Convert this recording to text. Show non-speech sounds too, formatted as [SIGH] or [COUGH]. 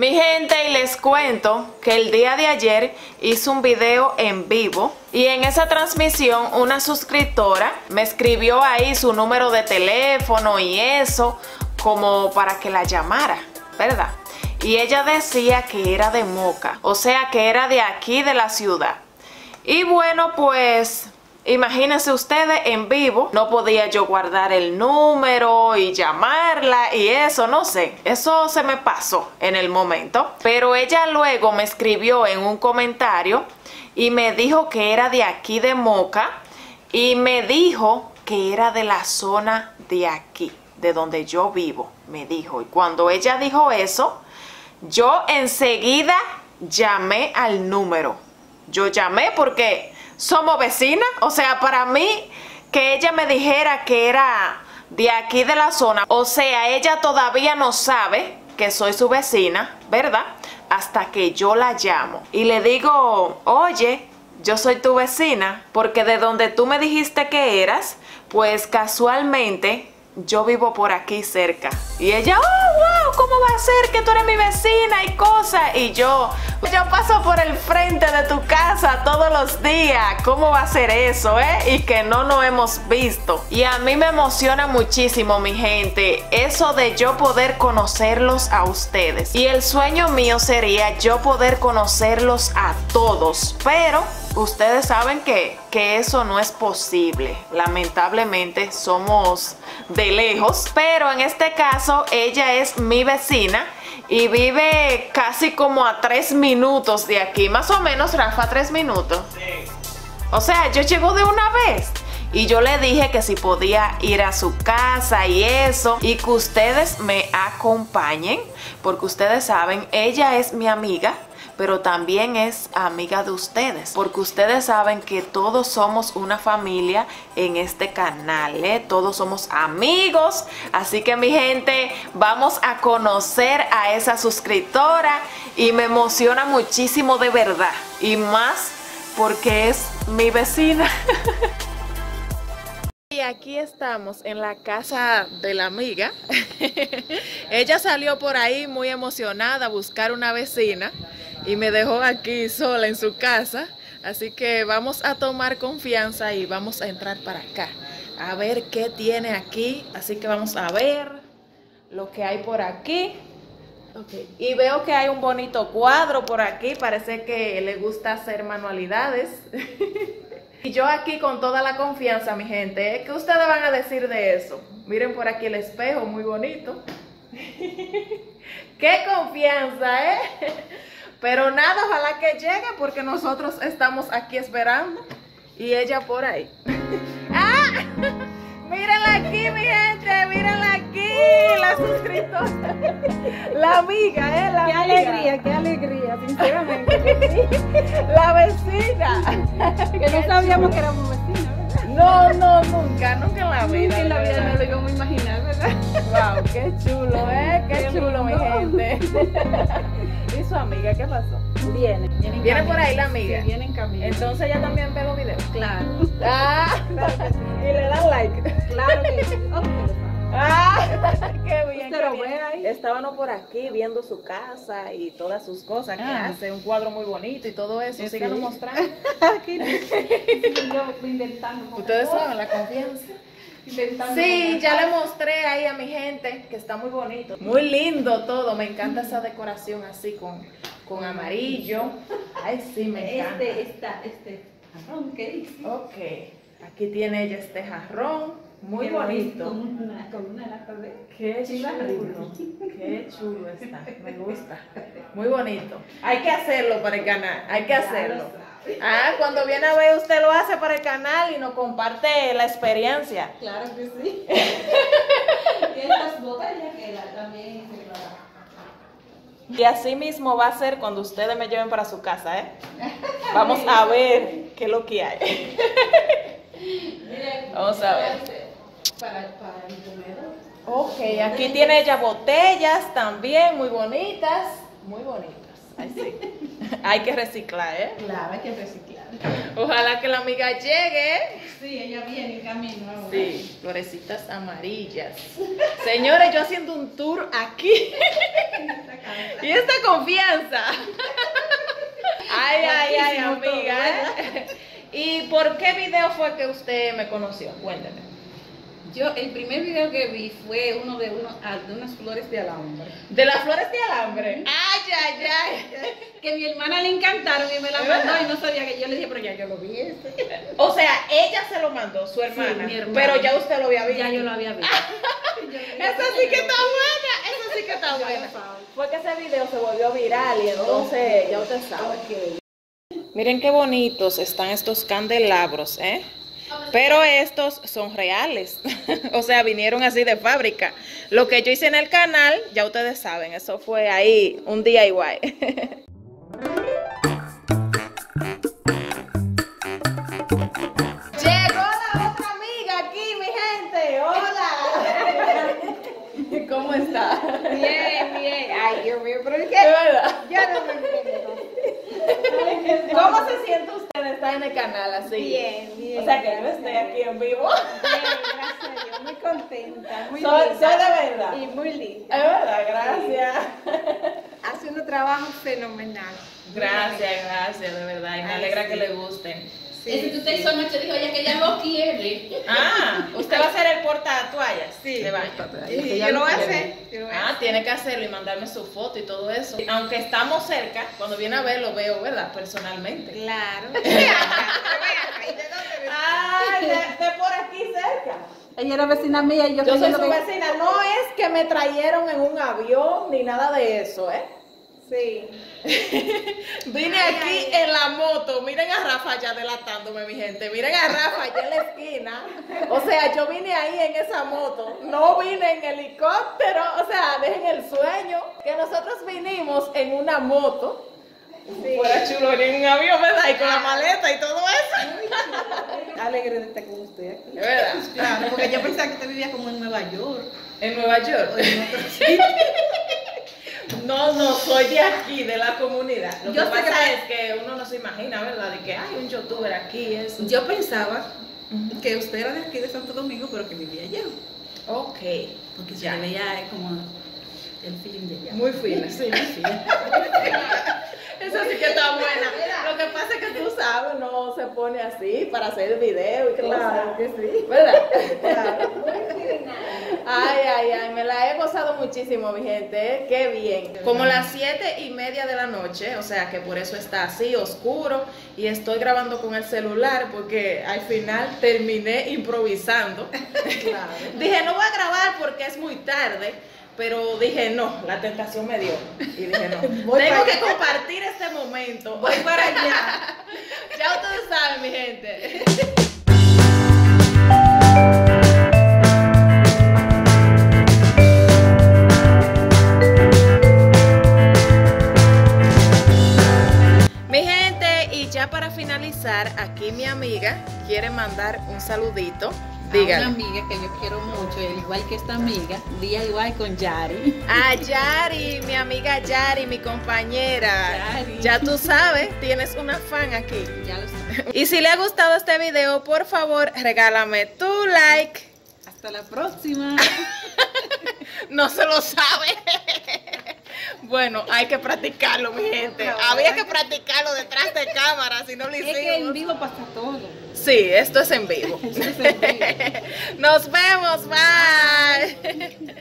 Mi gente, y les cuento que el día de ayer hice un video en vivo y en esa transmisión una suscriptora me escribió ahí su número de teléfono y eso como para que la llamara, ¿verdad? Y ella decía que era de Moca, o sea que era de aquí de la ciudad. Y bueno, pues Imagínense ustedes en vivo, no podía yo guardar el número y llamarla y eso, no sé, eso se me pasó en el momento. Pero ella luego me escribió en un comentario y me dijo que era de aquí de Moca y me dijo que era de la zona de aquí, de donde yo vivo, me dijo. Y cuando ella dijo eso, yo enseguida llamé al número. Yo llamé porque somos vecinas. O sea, para mí que ella me dijera que era de aquí de la zona, o sea, ella todavía no sabe que soy su vecina, ¿verdad? Hasta que yo la llamo y le digo, oye, yo soy tu vecina, porque de donde tú me dijiste que eras, pues casualmente yo vivo por aquí cerca. Y ella, oh, wow, ¿cómo va a ser que tú eres mi vecina y cosas? Y yo, yo paso por el frente de tu casa todos los días. ¿Cómo va a ser eso, eh? Y que no nos hemos visto. Y a mí me emociona muchísimo, mi gente, eso de yo poder conocerlos a ustedes. Y el sueño mío sería yo poder conocerlos a todos. Pero ustedes saben que, que, eso no es posible. Lamentablemente somos de lejos, pero en este caso ella es mi vecina y vive casi como a tres minutos de aquí. Más o menos, Rafa, tres minutos. O sea, yo llego de una vez. Y yo le dije que si podía ir a su casa y eso, y que ustedes me acompañen, porque ustedes saben, ella es mi amiga, pero también es amiga de ustedes, porque ustedes saben que todos somos una familia en este canal, ¿eh? todos somos amigos, así que mi gente, vamos a conocer a esa suscriptora y me emociona muchísimo de verdad, y más porque es mi vecina. [LAUGHS] Y aquí estamos en la casa de la amiga. [LAUGHS] Ella salió por ahí muy emocionada a buscar una vecina y me dejó aquí sola en su casa. Así que vamos a tomar confianza y vamos a entrar para acá. A ver qué tiene aquí. Así que vamos a ver lo que hay por aquí. Y veo que hay un bonito cuadro por aquí. Parece que le gusta hacer manualidades. [LAUGHS] y yo aquí con toda la confianza, mi gente. ¿Qué ustedes van a decir de eso? Miren por aquí el espejo, muy bonito. [LAUGHS] ¡Qué confianza, eh! Pero nada, ojalá que llegue porque nosotros estamos aquí esperando y ella por ahí. [LAUGHS] ¡Ah! [LAUGHS] Mírenla aquí, mi gente, mírenla aquí, la suscriptora, [LAUGHS] la amiga, ¿eh? La qué alegría, qué alegría, sinceramente. La vecina. Que no sabíamos que éramos vecinas, ¿verdad? No, no, nunca, nunca en la vida. Nunca en la vida no lo íbamos a imaginar. Wow, qué chulo, ¿eh? Qué, qué chulo, mi gente. [LAUGHS] ¿Y su amiga qué pasó? Viene. Viene, ¿Viene por ahí la amiga. Sí, viene en camino. Entonces ella también ve los videos. Claro. Ah, [LAUGHS] claro que sí. Y le dan like. Claro que sí. Oh, ah, [LAUGHS] qué bien. Lo ve ahí. Estábamos por aquí viendo su casa y todas sus cosas que Ah. hace, un cuadro muy bonito y todo eso. Sí, Síganos sí. mostrando. Aquí yo inventando. Ustedes saben la confianza. Inventando. Sí, ya le mostré ahí a mi gente que está muy bonito. Muy lindo todo. Me encanta esa decoración así con, con amarillo. Ay, sí, me encanta. Este, esta, este jarrón que dice. Ok, aquí tiene ella este jarrón. Muy bonito. Con una, con una lata de Qué chulo. Qué [LAUGHS] chulo está. Me gusta. Muy bonito. Hay que hacerlo para el canal. Hay que hacerlo. Ah, cuando viene a ver usted lo hace para el canal y nos comparte la experiencia. Claro que sí. [LAUGHS] y estas botellas que la, también se. Y así mismo va a ser cuando ustedes me lleven para su casa, ¿eh? [LAUGHS] Vamos a ver qué es lo que hay. Vamos a ver. Para, para el comedor. Ok, aquí tiene ella botellas también muy bonitas. Muy bonitas. Ay, sí. Hay que reciclar, ¿eh? Claro, hay que reciclar. Ojalá que la amiga llegue. Sí, ella viene en camino ahora. Sí, florecitas amarillas. Señores, yo haciendo un tour aquí. y esta confianza. Ay, ay, ay, amiga. ¿eh? ¿Y por qué video fue que usted me conoció? Cuénteme. Yo, el primer video que vi fue uno de, uno, ah, de unas flores de alambre. De las flores de alambre. Ay, ay, ay. Que mi hermana le encantaron y me la ¿Es mandó y no sabía que yo le dije, pero ya yo lo vi este. O sea, ella se lo mandó, su hermana. mi hermana. Pero ya usted lo había visto. Ya yo lo había visto. [LAUGHS] Esa sí que está buena, esa sí que está buena. Fue que ese video se volvió viral y entonces ya usted sabe. Miren qué bonitos están estos candelabros, ¿eh? Pero estos son reales, [LAUGHS] o sea, vinieron así de fábrica. Lo que yo hice en el canal, ya ustedes saben, eso fue ahí un DIY. [LAUGHS] Llegó la otra amiga aquí, mi gente. Hola. [LAUGHS] ¿Cómo está? Bien, bien. Ay, Dios mío, pero es ¿De que verdad? ya no me entiendo. ¿Cómo se siente usted estar en el canal así? Bien, bien. O sea que yo estoy aquí en vivo. Bien, gracias a Dios. Muy contenta, muy Soy, linda. soy de verdad. Y muy Es linda. verdad, gracias. Hace un trabajo fenomenal. Gracias, gracias, de verdad. Y me Ay, alegra sí. que le gusten. Sí, Ese usted sí. hizo anoche dijo ella que ella lo quiere. Ah, usted va a ser el porta toallas. Sí, de baño. Sí, yo lo voy a hacer. Ah, tiene que hacerlo y mandarme su foto y todo eso. Aunque estamos cerca, cuando viene a ver lo veo, ¿verdad? Personalmente. Claro. [LAUGHS] Ay, de, de por aquí cerca. Ella era vecina mía y yo, Yo soy su que- vecina. No es que me trajeron en un avión ni nada de eso, ¿eh? Sí. [LAUGHS] Vine aquí en la moto. Miren a Rafa ya delatándome, mi gente. Miren a Rafa allá en la esquina. O sea, yo vine ahí en esa moto. No vine en helicóptero. O sea, dejen el sueño. Que nosotros vinimos en una moto. Fuera chulo en un avión, ¿verdad? Y con la maleta y todo eso. Alegre de estar con usted aquí. ¿De verdad? Claro, porque yo pensaba que usted vivía como en Nueva York. En Nueva York. o en otro sitio. [LAUGHS] No, no, soy de aquí, de la comunidad. Lo Yo que pasa es que uno no se imagina, ¿verdad? De que hay un youtuber aquí, eso. Yo pensaba que usted era de aquí de Santo Domingo, pero que vivía allá. Ok. Porque se Ya. le veía como el feeling de allá. Muy fina. Sí, sí. [LAUGHS] Eso sí que está buena. Lo que pasa es que sabes, no se pone así para hacer video y Claro cosas. que sí. ¿Verdad? Claro. Ay, ay, ay, me la he gozado muchísimo, mi gente. Qué bien. Como las siete y media de la noche, o sea que por eso está así, oscuro, y estoy grabando con el celular porque al final terminé improvisando. Claro. Dije, no voy a grabar porque es muy tarde, pero dije, no, la tentación me dio. Y dije, no, tengo que compartir este momento. Voy para allá. [LAUGHS] ya ustedes saben, mi gente. Mi gente, y ya para finalizar, aquí mi amiga quiere mandar un saludito. A una amiga que yo quiero mucho, al igual que esta amiga, día igual con Yari. A [LAUGHS] Yari, mi amiga Yari, mi compañera. Yari. Ya tú sabes, tienes una fan aquí. Ya lo sé. Y si le ha gustado este video, por favor, regálame tu like. Hasta la próxima. [LAUGHS] No se lo sabe. Bueno, hay que practicarlo, mi gente. No, Había ¿verdad que practicarlo detrás de [LAUGHS] cámara, si no lo Es que en hicimos. vivo pasa todo. Sí, esto es en vivo. [LAUGHS] Esto es en vivo. [LAUGHS] Nos vemos, bye.